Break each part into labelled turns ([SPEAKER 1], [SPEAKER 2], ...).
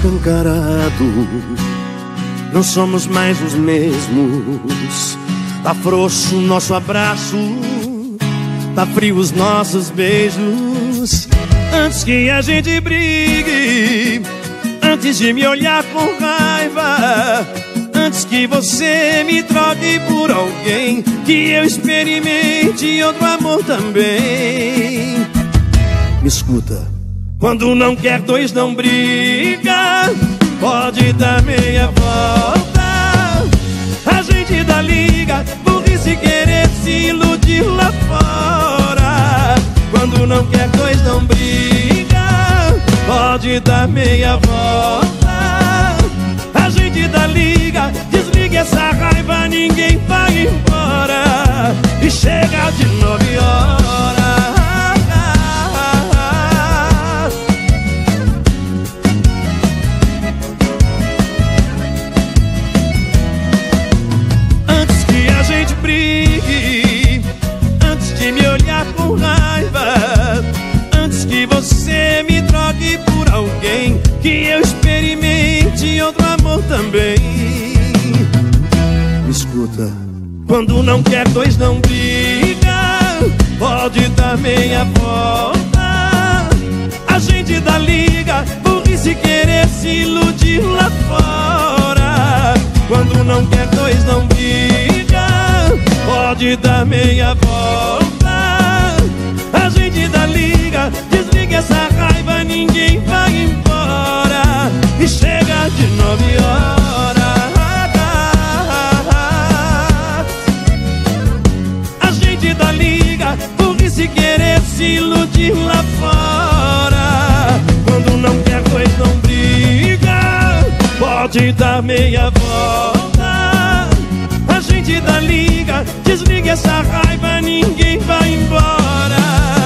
[SPEAKER 1] escancarado. Não somos mais os mesmos. Tá frouxo o nosso abraço, tá frio os nossos beijos. Antes que a gente brigue, antes de me olhar com raiva, antes que você me troque por alguém, que eu experimente outro amor também. Me escuta, quando não quer dois não briga, pode dar meia volta. A gente dá liga, burrice querer se iludir lá fora. Quando não quer dois não briga, pode dar meia volta. A gente dá liga, desliga essa raiva, ninguém vai embora. E chega de nove horas. Amor também. Me escuta, quando não quer dois não briga, pode dar meia volta. A gente dá liga, burrice querer se iludir lá fora. Quando não quer dois não briga, pode dar meia volta. A gente dá liga, desliga essa burrice querer se iludir lá fora. Quando não quer dois não briga, pode dar meia volta. A gente dá liga, desliga essa raiva, ninguém vai embora.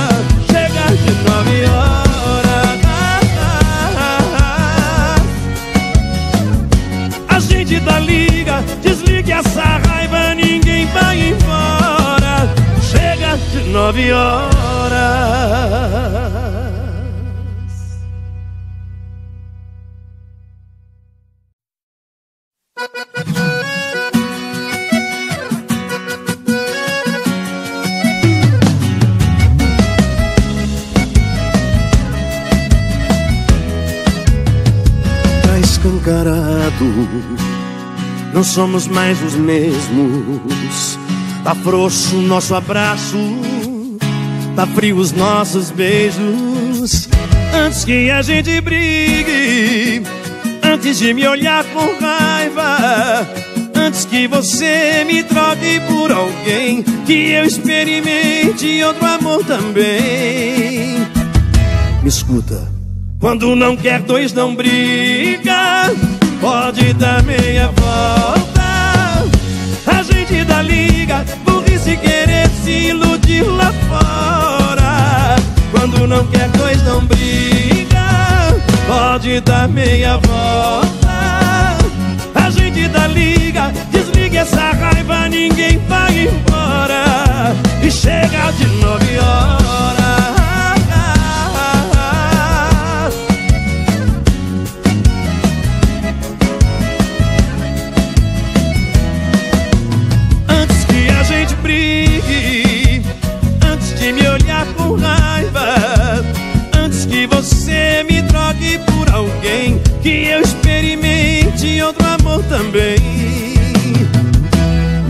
[SPEAKER 1] Nove horas. Tá escancarado. Não somos mais os mesmos. Tá frouxo nosso abraço, tá frio os nossos beijos. Antes que a gente brigue, antes de me olhar com raiva, antes que você me troque por alguém, que eu experimente outro amor também. Me escuta. Quando não quer dois não briga Pode dar meia volta A gente dá liga Burrice querer se iludir lá fora Pode dar meia volta. A gente dá liga Desliga essa raiva Ninguém vai embora. E chega de nove horas. Antes que a gente brigue, outro amor também.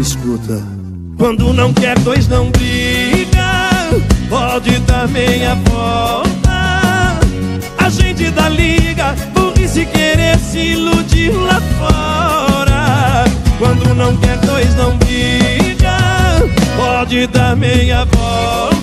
[SPEAKER 1] Escuta, quando não quer dois não briga, pode dar meia volta. A gente dá liga, burrice querer se iludir lá fora. Quando não quer dois não briga, pode dar meia volta.